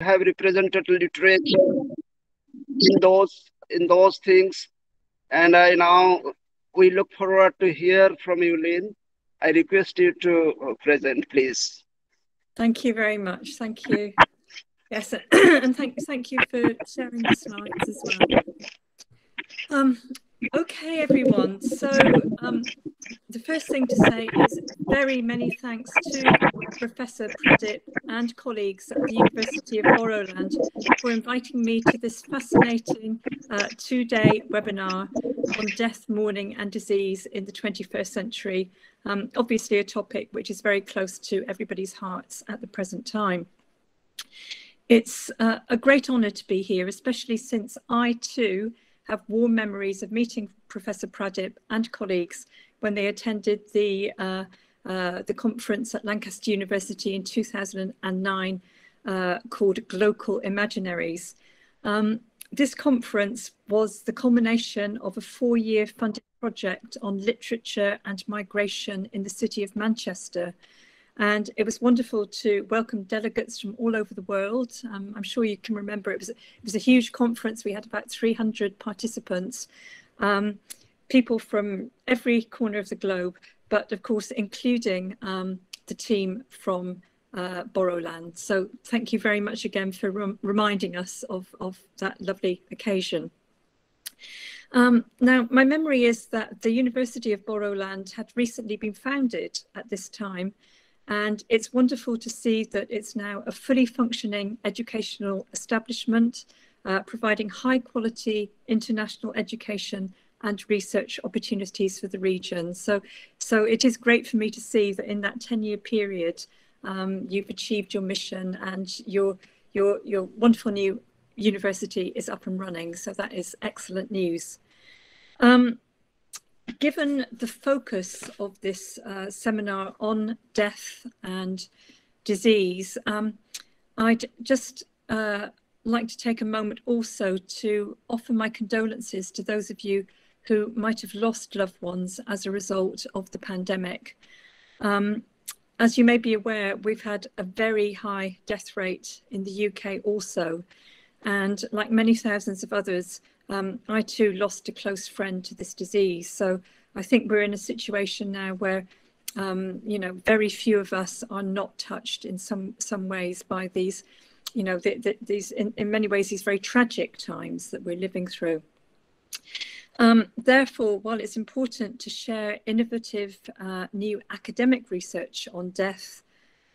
have represented literature in those in those things. And I now we look forward to hear from you, Lynne. I request you to present, please. Thank you very much. Thank you. Yes, and thank thank you for sharing the slides as well. Um, okay, everyone. So um, the first thing to say is very many thanks to Professor Pradip and colleagues at the University of Bodoland for inviting me to this fascinating uh, two-day webinar on death, mourning and disease in the 21st century. Um, obviously a topic which is very close to everybody's hearts at the present time. It's uh, a great honour to be here, especially since I too have warm memories of meeting Professor Pradip and colleagues when they attended the uh, uh, the conference at Lancaster University in 2009 uh, called Global Imaginaries. Um, this conference was the culmination of a four-year funded project on literature and migration in the city of Manchester. And it was wonderful to welcome delegates from all over the world. Um, I'm sure you can remember it was, it was a huge conference. We had about 300 participants, um, people from every corner of the globe but of course, including um, the team from uh, Bodoland. So thank you very much again for rem reminding us of, of that lovely occasion. Um, now, my memory is that the University of Bodoland had recently been founded at this time, and it's wonderful to see that it's now a fully functioning educational establishment, uh, providing high quality international education and research opportunities for the region. So, so it is great for me to see that in that 10 year period, um, you've achieved your mission and your, your, your wonderful new university is up and running. So that is excellent news. Um, given the focus of this uh, seminar on death and disease, um, I'd just uh, like to take a moment also to offer my condolences to those of you who might have lost loved ones as a result of the pandemic. Um, as you may be aware, we've had a very high death rate in the UK also. And like many thousands of others, um, I too lost a close friend to this disease. So I think we're in a situation now where, um, you know, very few of us are not touched in some some ways by these, you know, the, the, these in, in many ways these very tragic times that we're living through. Um, therefore, while it's important to share innovative uh, new academic research on death,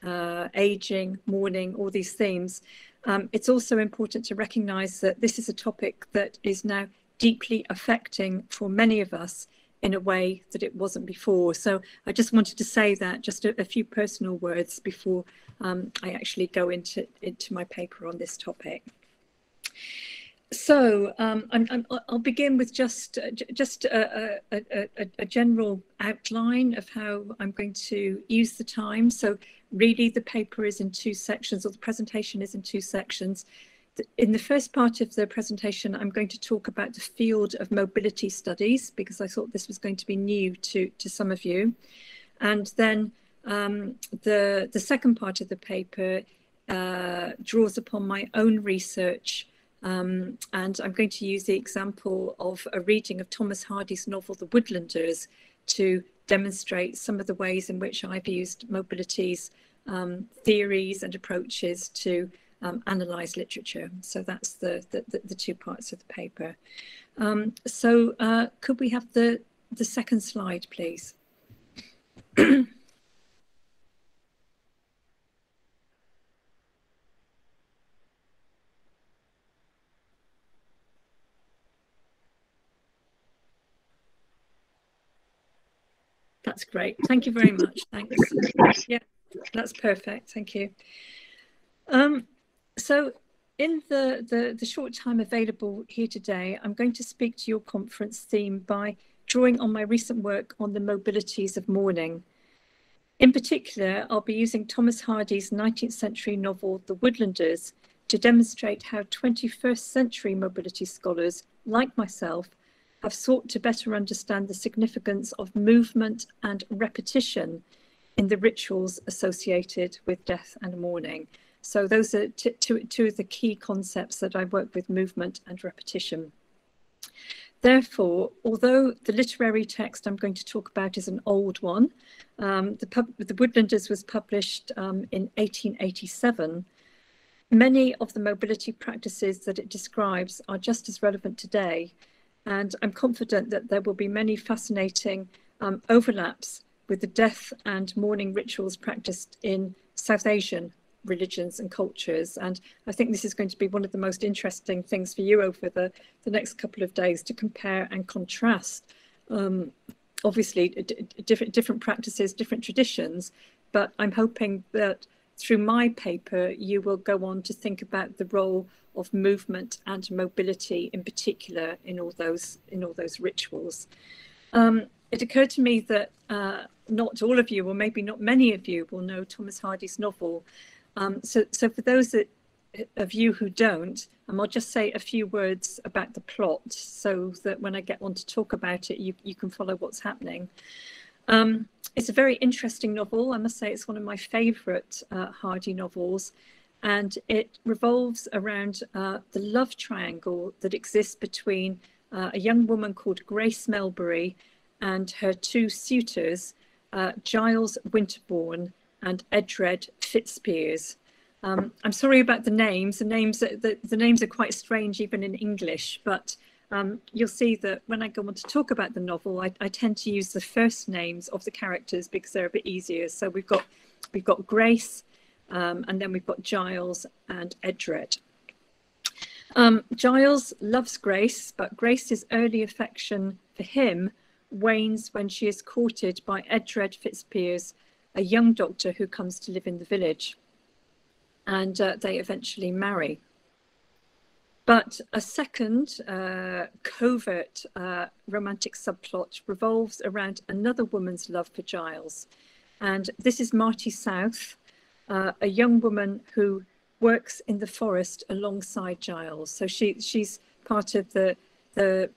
uh, aging, mourning, all these themes, um, it's also important to recognize that this is a topic that is now deeply affecting for many of us in a way that it wasn't before. So I just wanted to say that, just a, a few personal words before um, I actually go into, into my paper on this topic. So um, i will begin with just uh, just a, a, a, a, general outline of how I'm going to use the time. So really the paper is in two sections or the presentation is in two sections. In the first part of the presentation, I'm going to talk about the field of mobility studies because I thought this was going to be new to, to some of you. And then um, the, the second part of the paper uh, draws upon my own research um, and I'm going to use the example of a reading of Thomas Hardy's novel, The Woodlanders, to demonstrate some of the ways in which I've used mobility's um, theories and approaches to um, analyze literature. So that's the, the, the, two parts of the paper. Um, so uh, could we have the, the second slide, please? That's great. Thank you very much. Thanks. Yeah, that's perfect. Thank you. Um, so in the, the, the short time available here today, I'm going to speak to your conference theme by drawing on my recent work on the mobilities of mourning. In particular, I'll be using Thomas Hardy's 19th century novel, The Woodlanders, to demonstrate how 21st century mobility scholars, like myself, have sought to better understand the significance of movement and repetition in the rituals associated with death and mourning. So those are two, two of the key concepts that I work with, movement and repetition. Therefore, although the literary text I'm going to talk about is an old one, um, the, the, Woodlanders was published um, in 1887, many of the mobility practices that it describes are just as relevant today. And I'm confident that there will be many fascinating um, overlaps with the death and mourning rituals practiced in South Asian religions and cultures. And I think this is going to be one of the most interesting things for you over the, the next couple of days to compare and contrast. Um, obviously, different, different practices, different traditions, but I'm hoping that through my paper, you will go on to think about the role of movement and mobility in particular in all those in all those rituals. Um, it occurred to me that uh, not all of you, or maybe not many of you, will know Thomas Hardy's novel. Um, so, so for those that, of you who don't, um, I'll just say a few words about the plot so that when I get on to talk about it, you, you can follow what's happening. Um, it's a very interesting novel. I must say it's one of my favourite uh, Hardy novels. And it revolves around uh, the love triangle that exists between uh, a young woman called Grace Melbury and her two suitors, uh, Giles Winterbourne and Edred Fitzpiers. Um, I'm sorry about the names. The names, the, the names are quite strange even in English, but um, you'll see that when I go on to talk about the novel, I, I, tend to use the first names of the characters because they're a bit easier. So we've got we've got Grace, um, and then we've got Giles and Edred. Um, Giles loves Grace, but Grace's early affection for him wanes when she is courted by Edred Fitzpiers, a young doctor who comes to live in the village. And uh, they eventually marry. But a second uh, covert uh, romantic subplot revolves around another woman's love for Giles. And this is Marty South, uh, a young woman who works in the forest alongside Giles. So she, she's part of the, the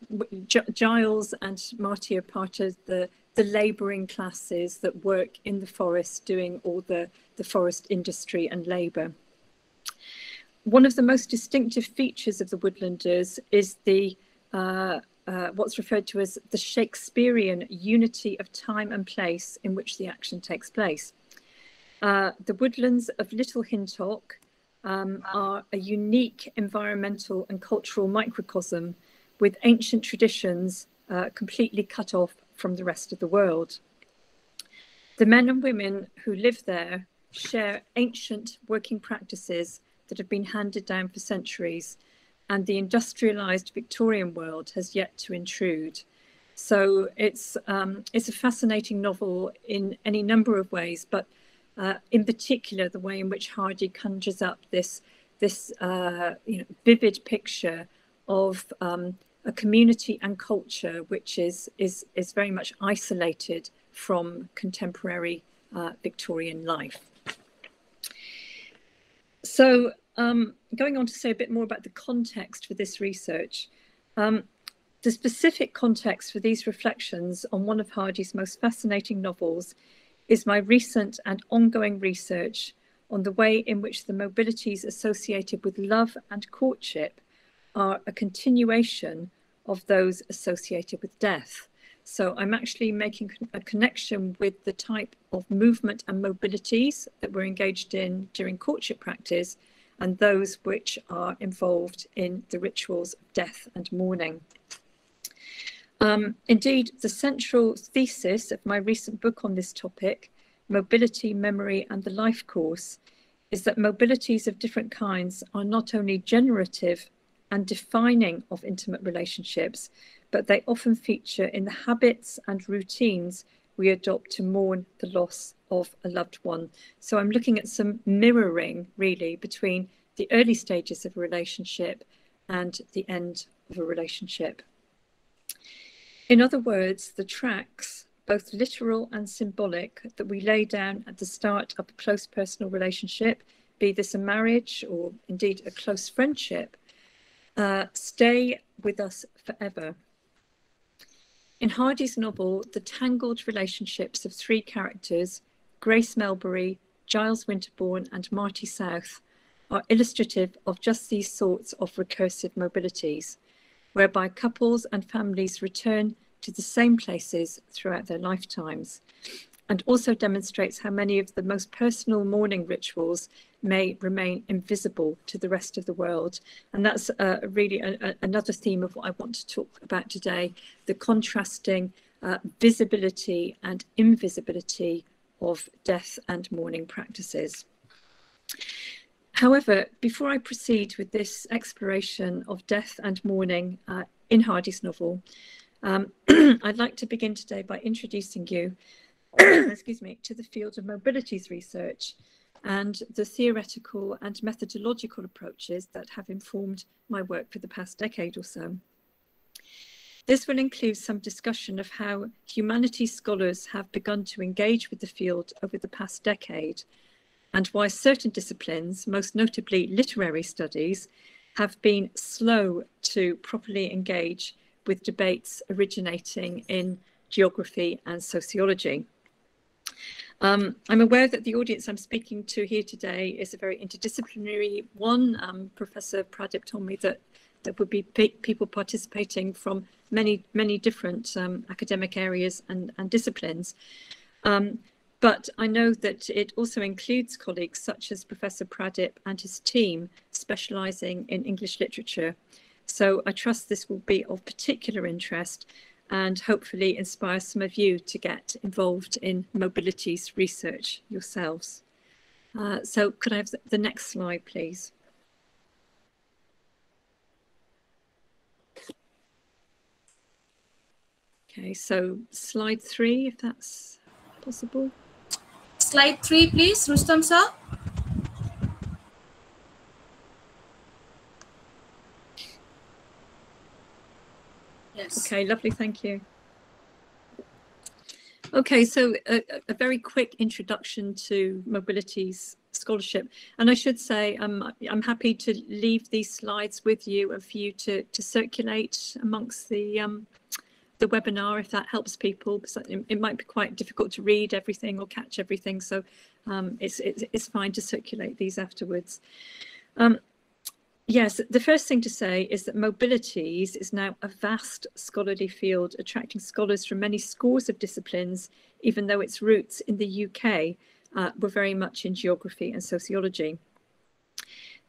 Giles and Marty are part of the, the labouring classes that work in the forest doing all the, the forest industry and labour one of the most distinctive features of the Woodlanders is the uh, uh, what's referred to as the Shakespearean unity of time and place in which the action takes place. Uh, the woodlands of Little Hintock um, are a unique environmental and cultural microcosm with ancient traditions uh, completely cut off from the rest of the world. The men and women who live there share ancient working practices that have been handed down for centuries, and the industrialized Victorian world has yet to intrude. So it's um, it's a fascinating novel in any number of ways, but uh, in particular the way in which Hardy conjures up this this uh, you know, vivid picture of um, a community and culture which is is is very much isolated from contemporary uh, Victorian life. So um, going on to say a bit more about the context for this research, um, the specific context for these reflections on one of Hardy's most fascinating novels is my recent and ongoing research on the way in which the mobilities associated with love and courtship are a continuation of those associated with death. So I'm actually making a connection with the type of movement and mobilities that we're engaged in during courtship practice and those which are involved in the rituals of death and mourning. Um, indeed, the central thesis of my recent book on this topic, Mobility, Memory and the Life Course, is that mobilities of different kinds are not only generative and defining of intimate relationships, but they often feature in the habits and routines we adopt to mourn the loss of a loved one. So I'm looking at some mirroring really between the early stages of a relationship and the end of a relationship. In other words, the tracks, both literal and symbolic, that we lay down at the start of a close personal relationship, be this a marriage or indeed a close friendship, uh, stay with us forever. In Hardy's novel, the tangled relationships of three characters, Grace Melbury, Giles Winterbourne, and Marty South, are illustrative of just these sorts of recursive mobilities, whereby couples and families return to the same places throughout their lifetimes, and also demonstrates how many of the most personal mourning rituals may remain invisible to the rest of the world. And that's uh, really a, a, another theme of what I want to talk about today the contrasting uh, visibility and invisibility of death and mourning practices. However, before I proceed with this exploration of death and mourning uh, in Hardy's novel, um, I'd like to begin today by introducing you, excuse me, to the field of mobilities research and the theoretical and methodological approaches that have informed my work for the past decade or so. This will include some discussion of how humanities scholars have begun to engage with the field over the past decade and why certain disciplines, most notably literary studies, have been slow to properly engage with debates originating in geography and sociology. Um, I'm aware that the audience I'm speaking to here today is a very interdisciplinary one. Um, Professor Pradip told me that there would be people participating from many, many different um, academic areas and, and disciplines. Um, but I know that it also includes colleagues such as Professor Pradip and his team specialising in English literature. So I trust this will be of particular interest and hopefully inspire some of you to get involved in mobilities research yourselves. Uh, so could I have the next slide, please? Okay, so slide three, if that's possible. Slide three, please, Rustam sir. Yes. Okay, lovely, thank you. Okay, so a, a, very quick introduction to mobilities scholarship. And I should say, um, I'm happy to leave these slides with you and for you to, to circulate amongst the um, the webinar if that helps people because it, might be quite difficult to read everything or catch everything so um, it's, it's, it's fine to circulate these afterwards. Um, yes, the first thing to say is that mobilities is now a vast scholarly field attracting scholars from many scores of disciplines even though its roots in the UK uh, were very much in geography and sociology.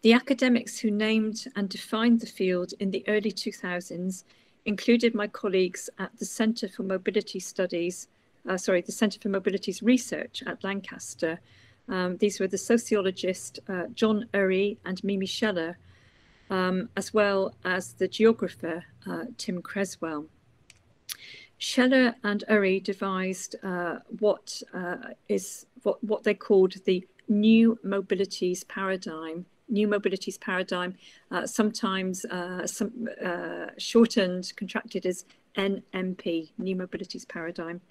The academics who named and defined the field in the early 2000s included my colleagues at the Centre for Mobility Studies, uh, sorry, the Centre for Mobilities Research at Lancaster. Um, these were the sociologist uh, John Urry and Mimi Sheller, um, as well as the geographer uh, Tim Cresswell. Sheller and Urry devised uh, what uh, is what, what they called the new mobilities paradigm new mobilities paradigm, uh, sometimes uh, some, uh, shortened, contracted as NMP, new mobilities paradigm.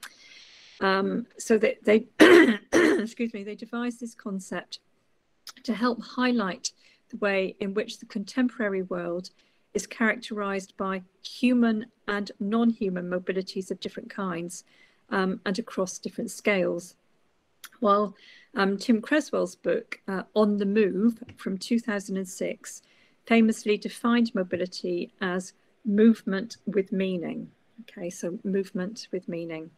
Um, so they, they excuse me, they devised this concept to help highlight the way in which the contemporary world is characterized by human and non-human mobilities of different kinds um, and across different scales. While um, Tim Cresswell's book, uh, On the Move from 2006, famously defined mobility as movement with meaning. Okay, so movement with meaning.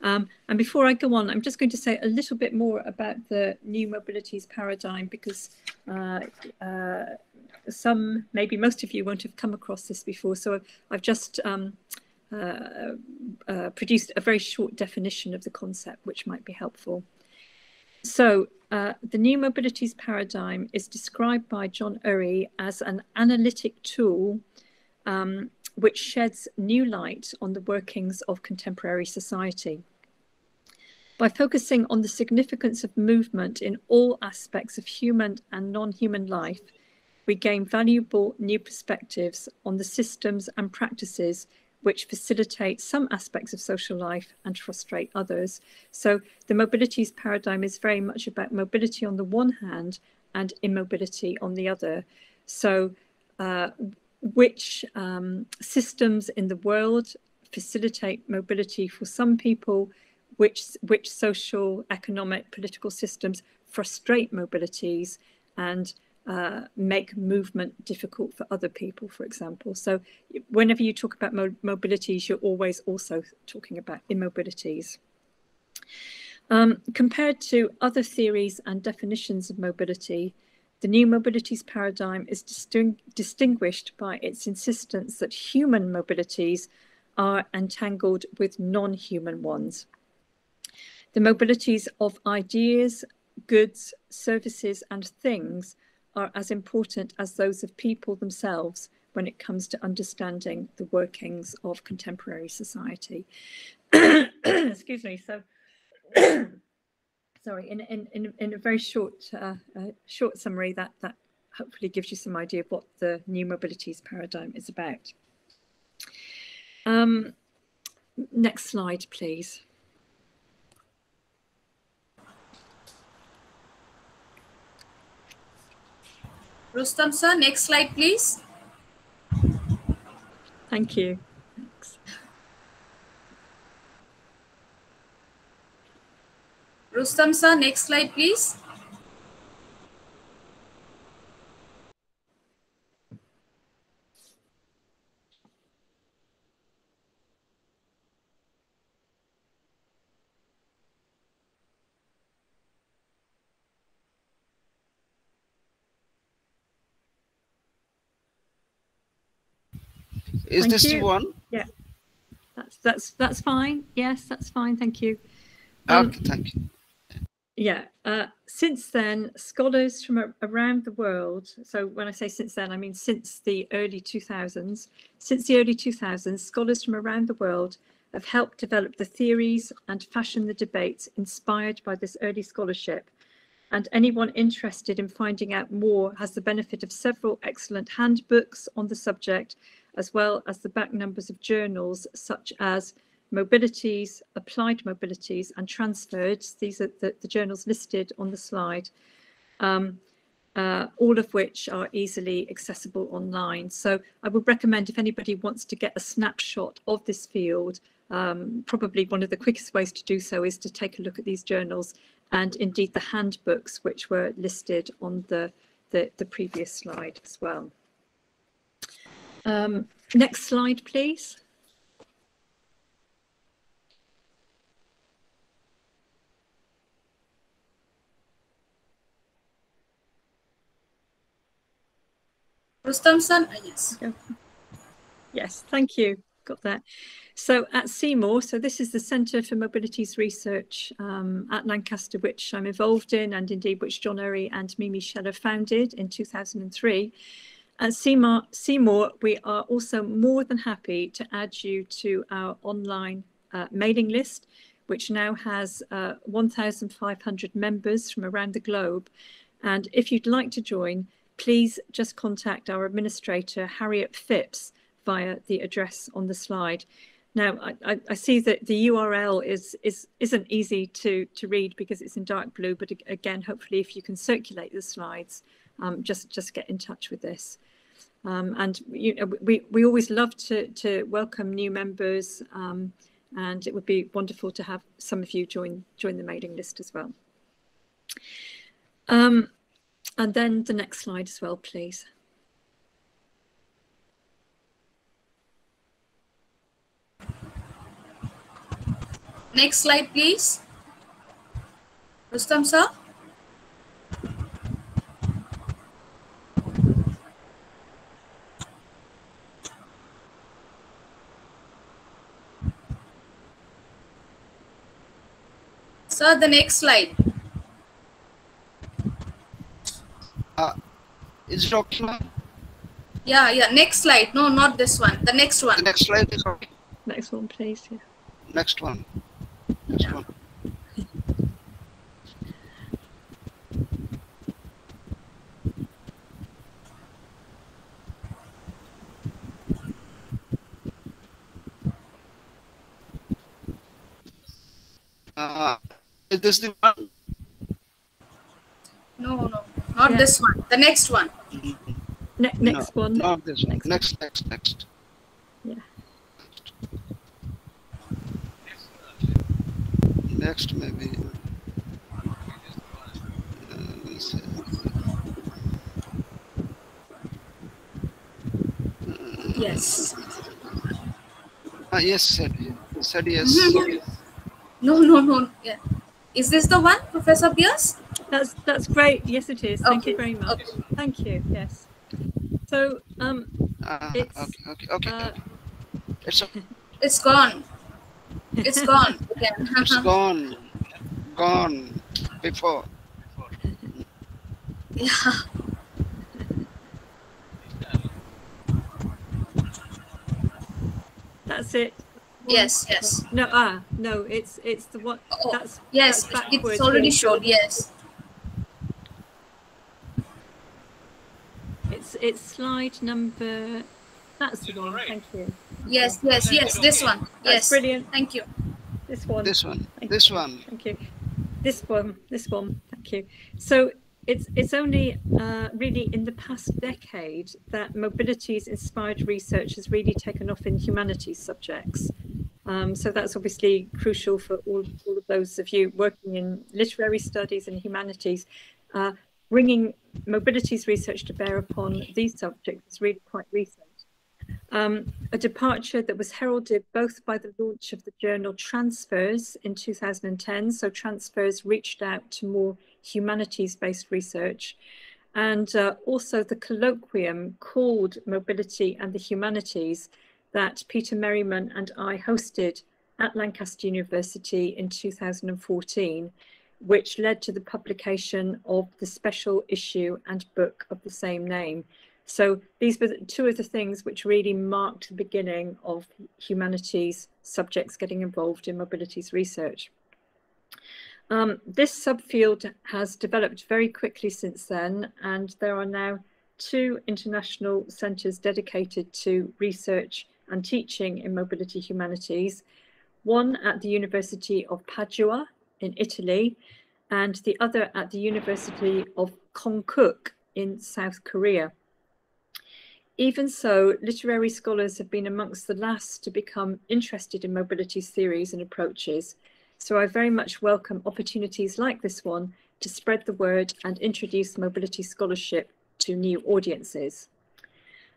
Um, and before I go on, I'm just going to say a little bit more about the new mobilities paradigm because uh, uh, some, maybe most of you won't have come across this before. So I've just um, uh, uh produced a very short definition of the concept, which might be helpful. So uh, the new mobilities paradigm is described by John Urry as an analytic tool um, which sheds new light on the workings of contemporary society. By focusing on the significance of movement in all aspects of human and non-human life, we gain valuable new perspectives on the systems and practices which facilitate some aspects of social life and frustrate others. So the mobilities paradigm is very much about mobility on the one hand and immobility on the other. So uh, which um, systems in the world facilitate mobility for some people, which, which social, economic, political systems frustrate mobilities, and uh, make movement difficult for other people, for example. So, whenever you talk about mo- mobilities, you're always also talking about immobilities. Um, compared to other theories and definitions of mobility, the new mobilities paradigm is disting- distinguished by its insistence that human mobilities are entangled with non human ones. The mobilities of ideas, goods, services, and things are as important as those of people themselves when it comes to understanding the workings of contemporary society. Excuse me. So, sorry, in, in, in, a very short, uh, uh, short summary, that, that hopefully gives you some idea of what the new mobilities paradigm is about. Um, next slide, please. Rustam sir, next slide, please. Thank you. Thanks. Rustam sir, next slide, please. Is Thank this you. the one? Yeah, that's that's that's fine. Yes, that's fine. Thank you. Um, Okay, thank you. Yeah. Uh, since then, scholars from a- around the world, so when I say since then, I mean since the early 2000s, since the early 2000s, scholars from around the world have helped develop the theories and fashion the debates inspired by this early scholarship. And anyone interested in finding out more has the benefit of several excellent handbooks on the subject, as well as the back numbers of journals such as mobilities, applied mobilities, and Transfers. These are the, the journals listed on the slide, um, uh, all of which are easily accessible online. So I would recommend if anybody wants to get a snapshot of this field, um, probably one of the quickest ways to do so is to take a look at these journals and indeed the handbooks which were listed on the, the, the previous slide as well. Um, next slide, please. Rustam sir, uh, yes. Yes, thank you. Got that. So at CeMoRe, so this is the Centre for Mobilities Research um, at Lancaster, which I'm involved in, and indeed which John Urry and Mimi Sheller founded in 2003. At CeMoRe, CeMoRe, we are also more than happy to add you to our online uh, mailing list, which now has uh, 1,500 members from around the globe. And if you'd like to join, please just contact our administrator, Harriet Phipps, via the address on the slide. Now, I, I, I see that the URL is, is, isn't easy to, to read because it's in dark blue, but again, hopefully if you can circulate the slides, um, just, just get in touch with this. Um, and you know, we, we always love to, to welcome new members um, and it would be wonderful to have some of you join, join the mailing list as well. Um, and then the next slide as well, please. Next slide, please. Rustam sir. Sir, the next slide. Uh, is it okay? Yeah, yeah. Next slide. No, not this one. The next The one. next slide is okay. Next one, please. Yeah. Next one. Next one. Uh, is this the one? No, no, not yeah. this one. The next one. Ne next no, one. Not this one. Next, next, next, next. Yeah. Next, maybe. Uh, uh, yes. Ah, yes, said, said yes. no, no, no. Yeah. Is this the one, Professor Pearce? That's that's great. Yes, it is. Thank you very much. okay. Thank you. Yes. So um, Ah, It's, okay, okay, okay. uh, okay. It's, It's gone. It's gone. again. it's gone. Gone. Before. yeah. that's it. Yes, yes. No, ah, no. It's it's the one. Oh, That's Yes, that's it's already yeah. showed. Yes. It's it's slide number. That's the one. Thank you. Yes, yes, yes. This one. That's Yes. brilliant. Thank you. This one. This one. Thank This one. Thank you. This one, this one, thank you. So it's it's only uh, really in the past decade that mobility's inspired research has really taken off in humanities subjects. Um, so that's obviously crucial for all, all of those of you working in literary studies and humanities. Uh, bringing mobilities research to bear upon these subjects is really quite recent. Um, a departure that was heralded both by the launch of the journal Transfers in 2010. So, Transfers reached out to more humanities based research, and uh, also the colloquium called Mobility and the Humanities that Peter Merriman and I hosted at Lancaster University in 2014, which led to the publication of the special issue and book of the same name. So these were two of the things which really marked the beginning of humanities subjects getting involved in mobilities research. Um, this subfield has developed very quickly since then, and there are now two international centres dedicated to research and teaching in mobility humanities, one at the University of Padua in Italy, and the other at the University of Konkuk in South Korea. Even so, literary scholars have been amongst the last to become interested in mobility theories and approaches. So I very much welcome opportunities like this one to spread the word and introduce mobility scholarship to new audiences.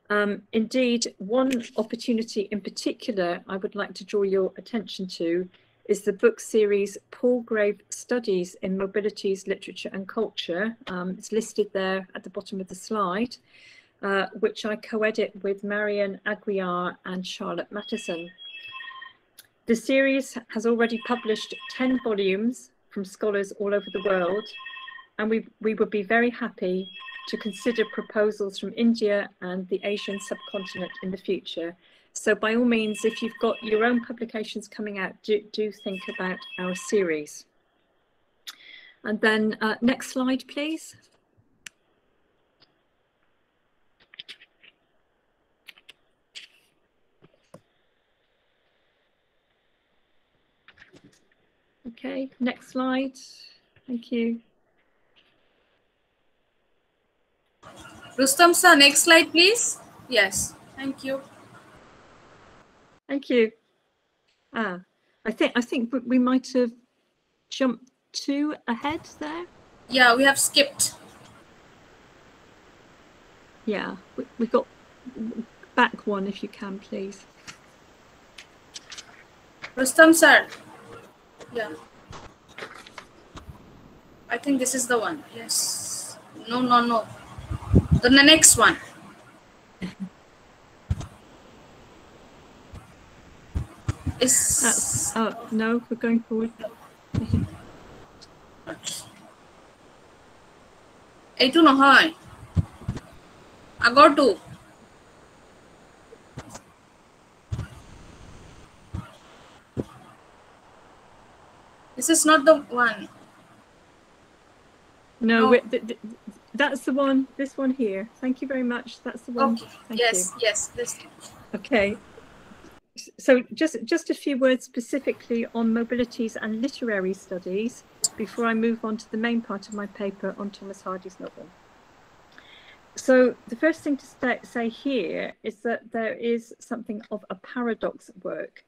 Um, indeed, one opportunity in particular I would like to draw your attention to is the book series Palgrave Studies in Mobilities, Literature and Culture. Um, it's listed there at the bottom of the slide, uh, which I co-edit with Marian Aguiar and Charlotte Mathieson. The series has already published 10 volumes from scholars all over the world, and we, we would be very happy to consider proposals from India and the Asian subcontinent in the future. So by all means, if you've got your own publications coming out, do, do think about our series. And then uh, next slide, please. Okay, next slide. Thank you. Rustam sir, next slide, please. Yes. Thank you. Thank you. Ah, I think I think we- we might have jumped two ahead there. Yeah, we have skipped. Yeah, we, we got back one if you can, please. Rustam sir. Yeah. I think this is the one. Yes. No, no, no The ne- next one. Is That's oh no, we're going forward. এইটো নহয় আগৰটো This is not the one. No, No. we- th- th- that's the one. This one here. Thank you very much. That's the one. Okay. Thank yes, yes, this. Okay. So just just a few words specifically on mobilities and literary studies before I move on to the main part of my paper on Thomas Hardy's novel. So the first thing to say here is that there is something of a paradox at work.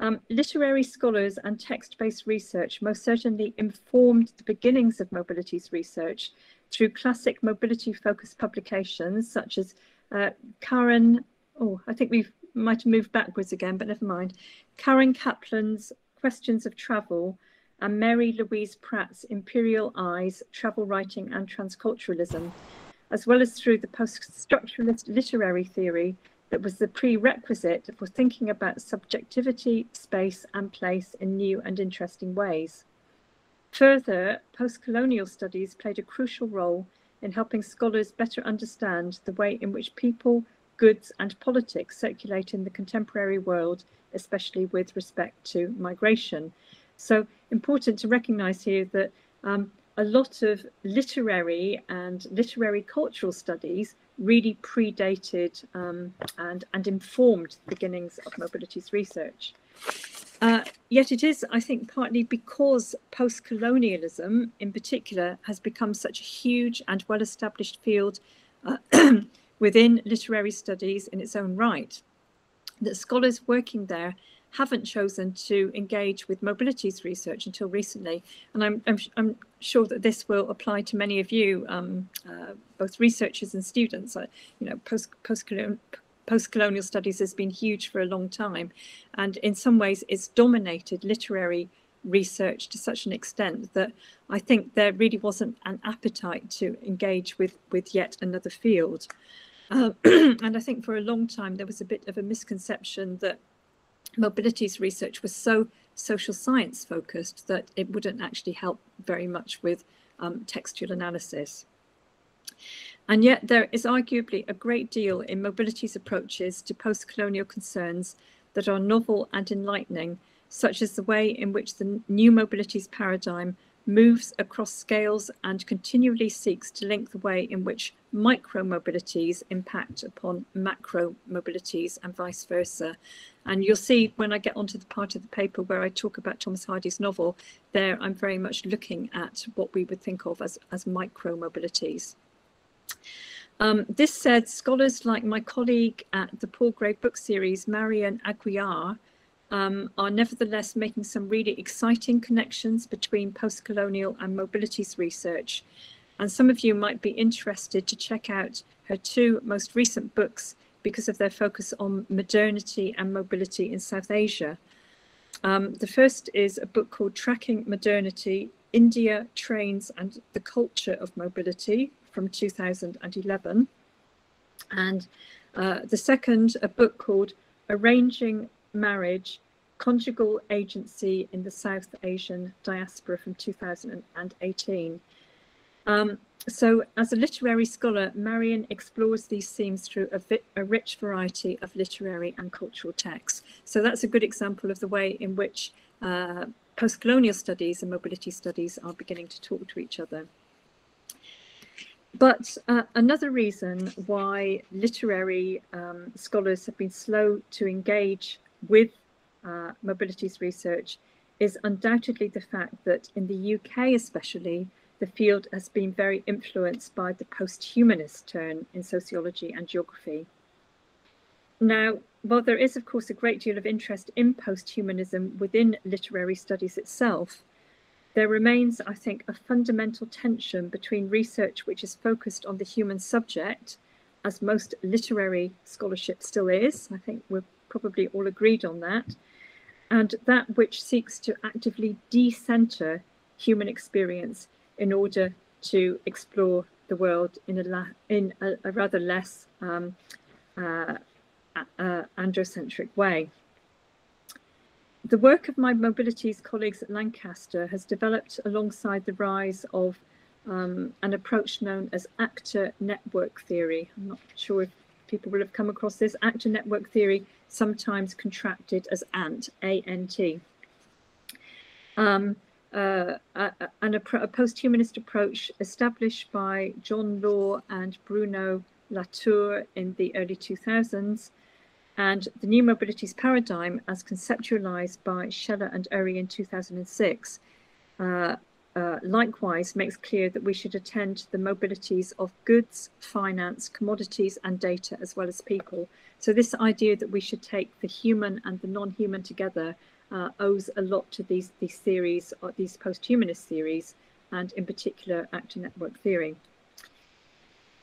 Um, literary scholars and text-based research most certainly informed the beginnings of mobilities research through classic mobility-focused publications such as uh, Karen oh, I think we might have moved backwards again, but never mind. Karen Kaplan's Questions of Travel and Mary Louise Pratt's Imperial Eyes, Travel Writing and Transculturalism, as well as through the post-structuralist literary theory that was the prerequisite for thinking about subjectivity, space and place in new and interesting ways. Further, post-colonial studies played a crucial role in helping scholars better understand the way in which people, goods and politics circulate in the contemporary world, especially with respect to migration. So important to recognize here that um, a lot of literary and literary cultural studies really predated um, and, and informed the beginnings of mobilities research. Uh, yet it is, I think, partly because post colonialism in particular has become such a huge and well established field uh, within literary studies in its own right that scholars working there haven't chosen to engage with mobilities research until recently. And I'm, I'm, I'm sure that this will apply to many of you, um, uh, both researchers and students. Uh, you know, post, post post-colonial studies has been huge for a long time and in some ways it's dominated literary research to such an extent that I think there really wasn't an appetite to engage with with yet another field. Uh, and I think for a long time there was a bit of a misconception that mobilities research was so social science focused that it wouldn't actually help very much with um, textual analysis. And yet there is arguably a great deal in mobility's approaches to post-colonial concerns that are novel and enlightening, such as the way in which the new mobilities paradigm moves across scales and continually seeks to link the way in which micro mobilities impact upon macro mobilities and vice versa. And you'll see when I get onto the part of the paper where I talk about Thomas Hardy's novel, there I'm very much looking at what we would think of as, as micro mobilities. Um, this said, scholars like my colleague at the Palgrave book series, Marian Aguiar, um, are nevertheless making some really exciting connections between post-colonial and mobilities research. And some of you might be interested to check out her two most recent books because of their focus on modernity and mobility in South Asia. Um, the first is a book called Tracking Modernity, India, Trains and the Culture of Mobility, from 2011. And uh, the second, a book called Arranging Marriage, Conjugal Agency in the South Asian Diaspora from 2018. Um, so as a literary scholar, Marian explores these themes through a, a, rich variety of literary and cultural texts. So that's a good example of the way in which uh, post-colonial studies and mobility studies are beginning to talk to each other. But uh, another reason why literary um, scholars have been slow to engage with uh, mobilities research is undoubtedly the fact that in the UK especially, the field has been very influenced by the post-humanist turn in sociology and geography. Now, while there is of course a great deal of interest in post-humanism within literary studies itself, there remains, I think, a fundamental tension between research which is focused on the human subject, as most literary scholarship still is. I think we're probably all agreed on that, and that which seeks to actively decenter human experience in order to explore the world in a, in a, a rather less um, uh, uh, androcentric way. The work of my mobilities colleagues at Lancaster has developed alongside the rise of um, an approach known as actor network theory. I'm not sure if people will have come across this. Actor network theory, sometimes contracted as ANT, A-N-T. Um, uh, a, a, a post-humanist approach established by John Law and Bruno Latour in the early 2000s and the new mobilities paradigm, as conceptualized by Sheller and Urry in 2006, uh, uh, likewise makes clear that we should attend to the mobilities of goods, finance, commodities, and data, as well as people. So this idea that we should take the human and the non-human together uh, owes a lot to these, these theories, uh, these post-humanist theories, and in particular, actor network theory.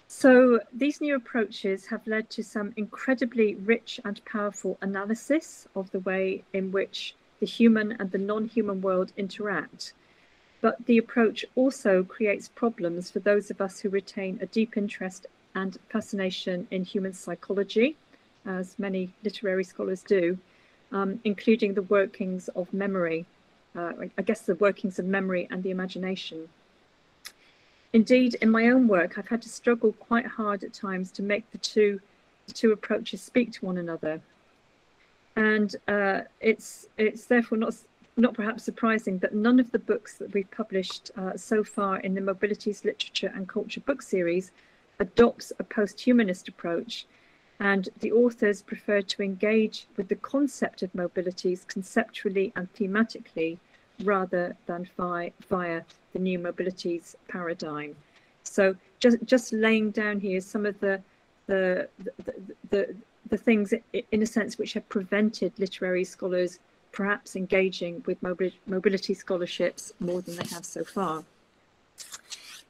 So these new approaches have led to some incredibly rich and powerful analysis of the way in which the human and the non-human world interact. But the approach also creates problems for those of us who retain a deep interest and fascination in human psychology, as many literary scholars do, um, including the workings of memory, uh, I guess the workings of memory and the imagination. Indeed, in my own work, I've had to struggle quite hard at times to make the two, the two approaches speak to one another. And uh, it's, it's therefore not, not perhaps surprising that none of the books that we've published uh, so far in the Mobilities Literature and Culture book series adopts a post-humanist approach and the authors prefer to engage with the concept of mobilities conceptually and thematically rather than via, via the new mobilities paradigm. So just just laying down here some of the the the, the, the things in a sense which have prevented literary scholars perhaps engaging with mobility scholarships more than they have so far.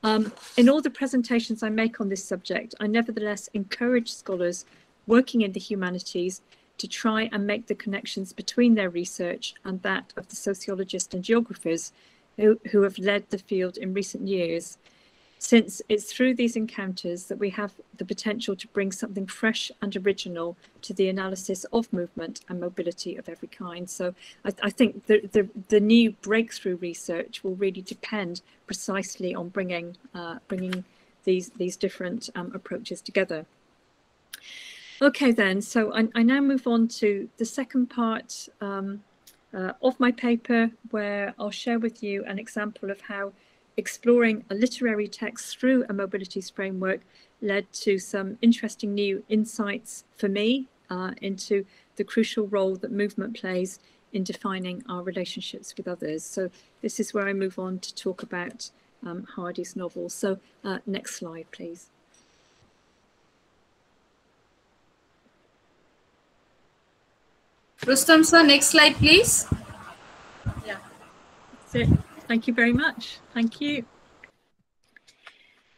Um, in all the presentations I make on this subject, I nevertheless encourage scholars working in the humanities to try and make the connections between their research and that of the sociologists and geographers who, who have led the field in recent years, since it's through these encounters that we have the potential to bring something fresh and original to the analysis of movement and mobility of every kind. So I, I think the, the, the, new breakthrough research will really depend precisely on bringing, uh, bringing these, these different um, approaches together. Okay, then, so I, I, now move on to the second part um, uh, of my paper, where I'll share with you an example of how exploring a literary text through a mobilities framework led to some interesting new insights for me uh, into the crucial role that movement plays in defining our relationships with others. So this is where I move on to talk about um, Hardy's novel. So uh, next slide, please. Rustam sir, next slide, please. Yeah. That's it. Thank you very much. Thank you.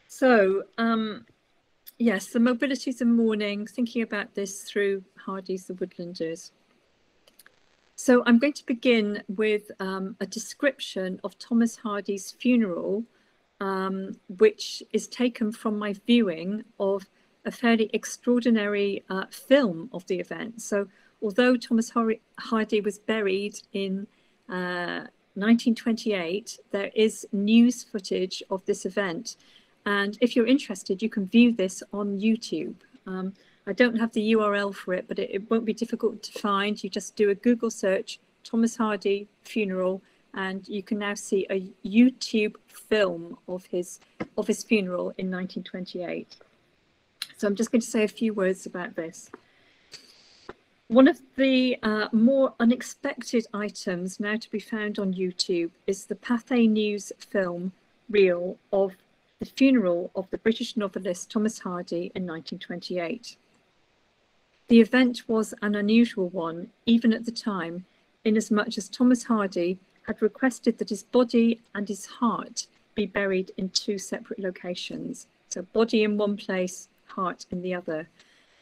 So, um, yes, the mobilities of mourning, thinking about this through Hardy's The Woodlanders. So I'm going to begin with um, a description of Thomas Hardy's funeral, um, which is taken from my viewing of a fairly extraordinary uh, film of the event. So although Thomas Hardy was buried in uh, 1928, there is news footage of this event. And if you're interested, you can view this on YouTube. Um, I don't have the URL for it, but it, it, won't be difficult to find. You just do a Google search, Thomas Hardy funeral, and you can now see a YouTube film of his of his funeral in 1928. So I'm just going to say a few words about this. One of the uh, more unexpected items now to be found on YouTube is the Pathé News film reel of the funeral of the British novelist Thomas Hardy in 1928. The event was an unusual one, even at the time, inasmuch as Thomas Hardy had requested that his body and his heart be buried in two separate locations. So, body in one place, heart in the other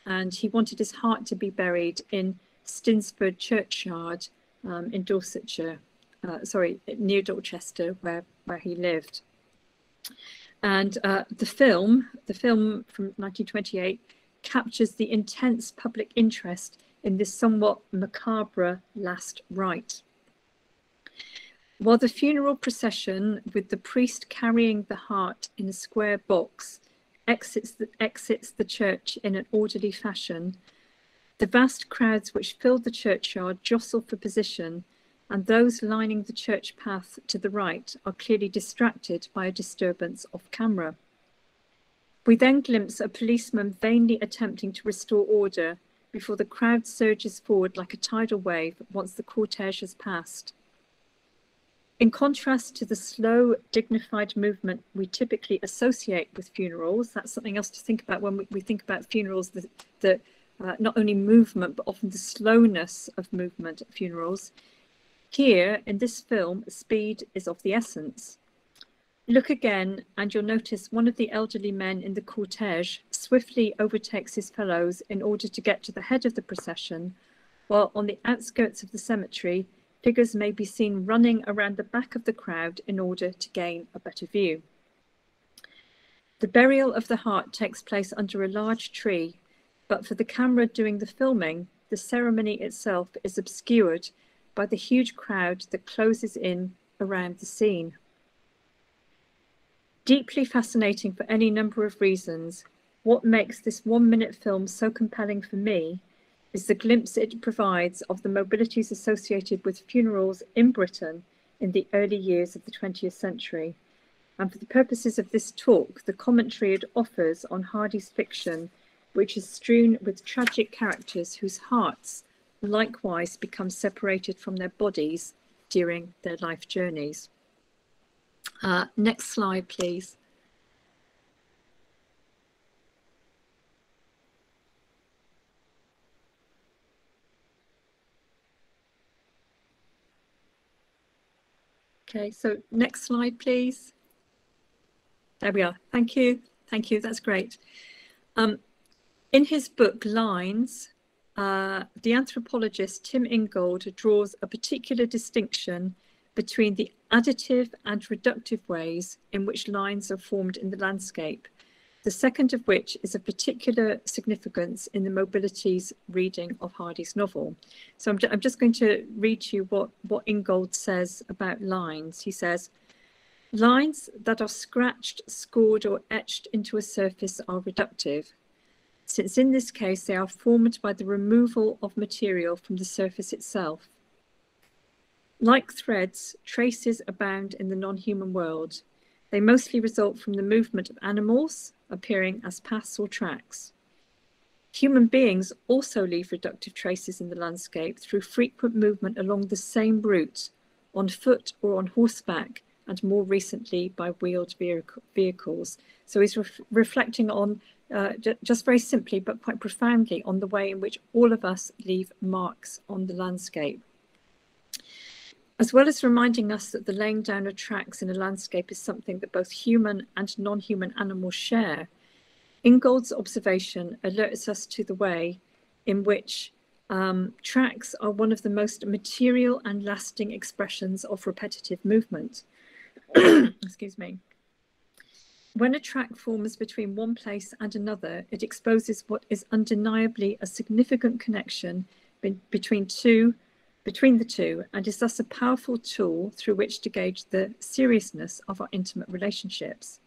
and he wanted his heart to be buried in Stinsford Churchyard um, in Dorsetshire, uh, sorry, near Dorchester, where, where he lived. And uh, the film, the film from 1928, captures the intense public interest in this somewhat macabre last rite. While the funeral procession, with the priest carrying the heart in a square box, exits the, exits the church in an orderly fashion. The vast crowds which filled the churchyard jostle for position, and those lining the church path to the right are clearly distracted by a disturbance off camera. We then glimpse a policeman vainly attempting to restore order before the crowd surges forward like a tidal wave once the cortege has passed. In contrast to the slow, dignified movement we typically associate with funerals, that's something else to think about when we, we think about funerals, the, the uh, not only movement, but often the slowness of movement at funerals. Here, in this film, speed is of the essence. Look again, and you'll notice one of the elderly men in the cortege swiftly overtakes his fellows in order to get to the head of the procession, while on the outskirts of the cemetery, figures may be seen running around the back of the crowd in order to gain a better view. The burial of the heart takes place under a large tree, but for the camera doing the filming, the ceremony itself is obscured by the huge crowd that closes in around the scene. Deeply fascinating for any number of reasons, what makes this one minute film so compelling for me is the glimpse it provides of the mobilities associated with funerals in Britain in the early years of the 20th century. And for the purposes of this talk, the commentary it offers on Hardy's fiction, which is strewn with tragic characters whose hearts likewise become separated from their bodies during their life journeys. Uh, next slide, please. Okay, so next slide, please. There we are. Thank you. Thank you. That's great. Um, in his book, Lines, uh, the anthropologist Tim Ingold draws a particular distinction between the additive and reductive ways in which lines are formed in the landscape, the second of which is of particular significance in the mobilities reading of Hardy's novel. So I'm, I'm just going to read to you what, what Ingold says about lines. He says, lines that are scratched, scored or etched into a surface are reductive, since in this case they are formed by the removal of material from the surface itself. Like threads, traces abound in the non-human world. They mostly result from the movement of animals, appearing as paths or tracks. Human beings also leave reductive traces in the landscape through frequent movement along the same route, on foot or on horseback, and more recently by wheeled vehicles. So he's ref reflecting on, uh, just very simply but quite profoundly, on the way in which all of us leave marks on the landscape. As well as reminding us that the laying down of tracks in a landscape is something that both human and non-human animals share, Ingold's observation alerts us to the way in which um, tracks are one of the most material and lasting expressions of repetitive movement. Excuse me. When a track forms between one place and another, it exposes what is undeniably a significant connection be between two between the two and is thus a powerful tool through which to gauge the seriousness of our intimate relationships.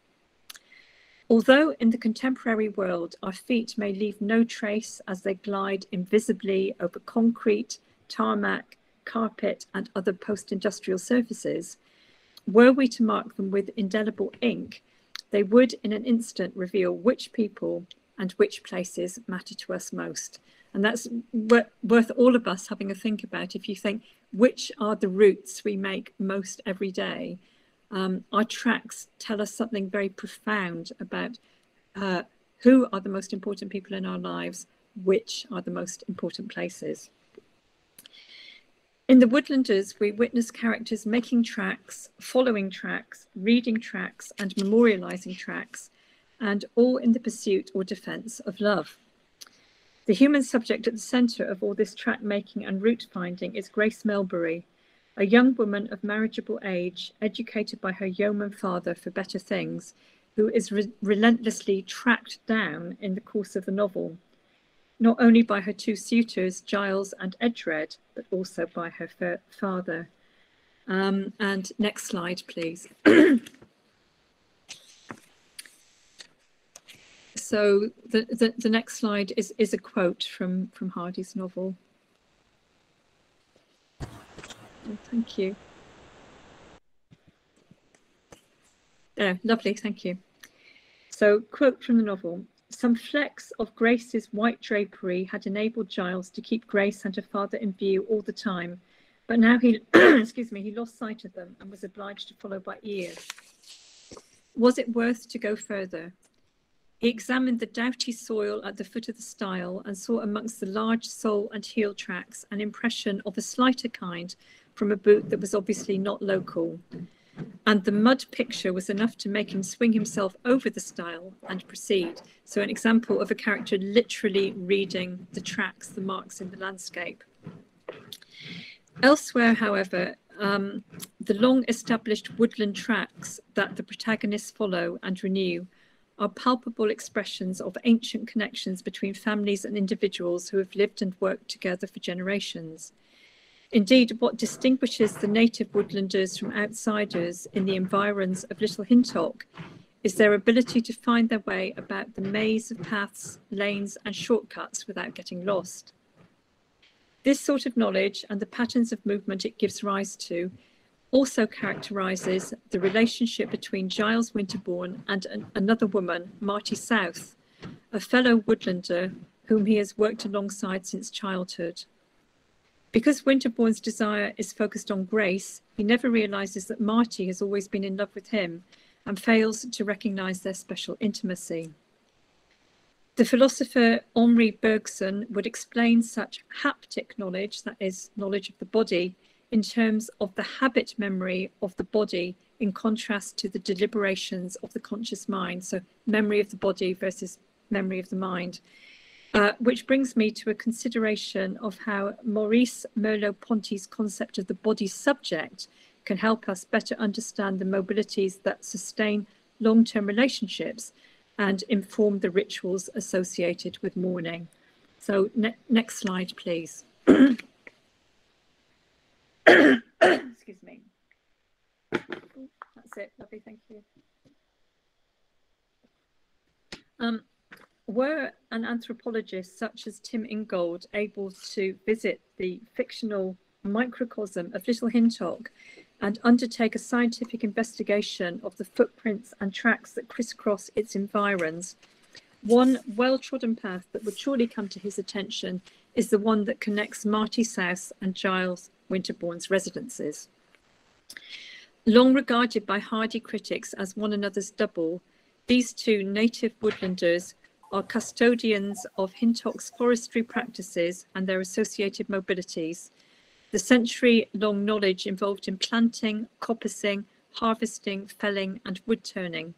Although in the contemporary world our feet may leave no trace as they glide invisibly over concrete, tarmac, carpet, and other post industrial surfaces, were we to mark them with indelible ink, they would in an instant reveal which people and which places matter to us most and that's worth all of us having a think about. If you think, which are the routes we make most every day? Um, our tracks tell us something very profound about uh, who are the most important people in our lives, which are the most important places. In The Woodlanders, we witness characters making tracks, following tracks, reading tracks, and memorializing tracks, and all in the pursuit or defense of love. The human subject at the centre of all this track making and route finding is Grace Melbury, a young woman of marriageable age, educated by her yeoman father for better things, who is re relentlessly tracked down in the course of the novel, not only by her two suitors, Giles and Edred, but also by her father. Um, and next slide, please. So the, the, the next slide is, is a quote from, from Hardy's novel. Oh, thank you. There, lovely, thank you. So, quote from the novel Some flecks of Grace's white drapery had enabled Giles to keep Grace and her father in view all the time, but now he, excuse me, he lost sight of them and was obliged to follow by ears. Was it worth to go further? He examined the doughty soil at the foot of the stile and saw amongst the large sole and heel tracks an impression of a slighter kind from a boot that was obviously not local. and the mud picture was enough to make him swing himself over the stile and proceed. So, an example of a character literally reading the tracks, the marks in the landscape. Elsewhere, however, um, the long established woodland tracks that the protagonists follow and renew are palpable expressions of ancient connections between families and individuals who have lived and worked together for generations. Indeed, what distinguishes the native woodlanders from outsiders in the environs of Little Hintock is their ability to find their way about the maze of paths, lanes, and shortcuts without getting lost. This sort of knowledge and the patterns of movement it gives rise to also characterises the relationship between Giles Winterbourne and an, another woman, Marty South, a fellow woodlander whom he has worked alongside since childhood. Because Winterbourne's desire is focused on Grace, he never realizes that Marty has always been in love with him and fails to recognize their special intimacy. The philosopher Henri Bergson would explain such haptic knowledge, that is, knowledge of the body, in terms of the habit memory of the body in contrast to the deliberations of the conscious mind. So, memory of the body versus memory of the mind. Uh, which brings me to a consideration of how Maurice Merleau-Ponty's concept of the body subject can help us better understand the mobilities that sustain long-term relationships and inform the rituals associated with mourning. So ne next slide, please. Excuse me. That's it, lovely, thank you. Um, were an anthropologist such as Tim Ingold able to visit the fictional microcosm of Little Hintock and undertake a scientific investigation of the footprints and tracks that crisscross its environs, one well trodden path that would surely come to his attention is the one that connects Marty South and Giles Winterbourne's residences. Long regarded by Hardy critics as one another's double, these two native woodlanders are custodians of Hintock's forestry practices and their associated mobilities, the century-long knowledge involved in planting, coppicing, harvesting, felling, and wood turning.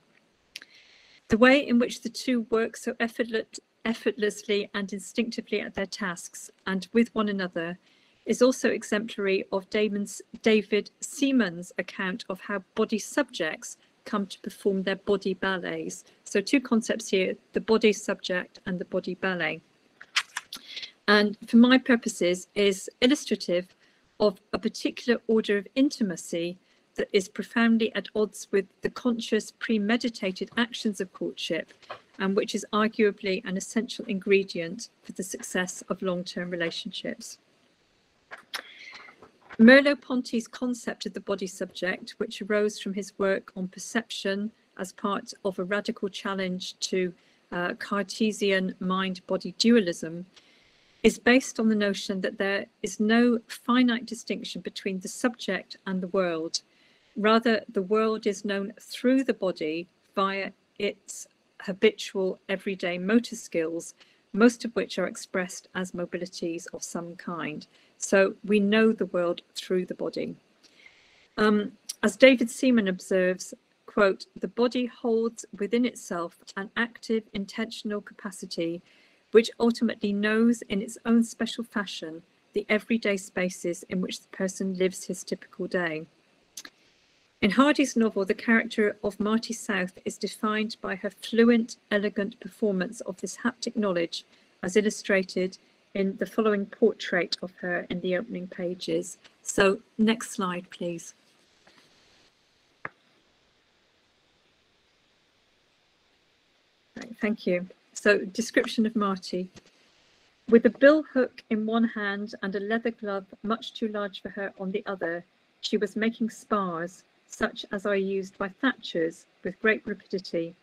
The way in which the two work so effortlessly and instinctively at their tasks and with one another is also exemplary of Damon's, David Seamon's account of how body subjects come to perform their body ballets. So two concepts here, the body subject and the body ballet. And for my purposes is illustrative of a particular order of intimacy that is profoundly at odds with the conscious premeditated actions of courtship and which is arguably an essential ingredient for the success of long-term relationships. Merleau-Ponty's concept of the body subject, which arose from his work on perception as part of a radical challenge to uh, Cartesian mind-body dualism, is based on the notion that there is no finite distinction between the subject and the world. Rather, the world is known through the body via its habitual everyday motor skills, most of which are expressed as mobilities of some kind. So we know the world through the body. Um, as David Seamon observes, quote, the body holds within itself an active intentional capacity which ultimately knows in its own special fashion the everyday spaces in which the person lives his typical day. In Hardy's novel, the character of Marty South is defined by her fluent, elegant performance of this haptic knowledge, as illustrated in the following portrait of her in the opening pages. So next slide, please. Right, thank you. So description of Marty. With a bill hook in one hand and a leather glove much too large for her on the other, she was making spars, such as are used by thatchers, with great rapidity.